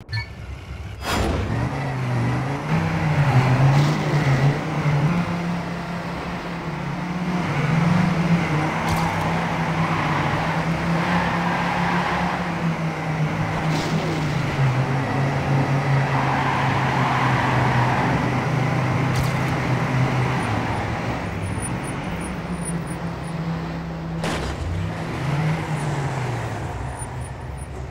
you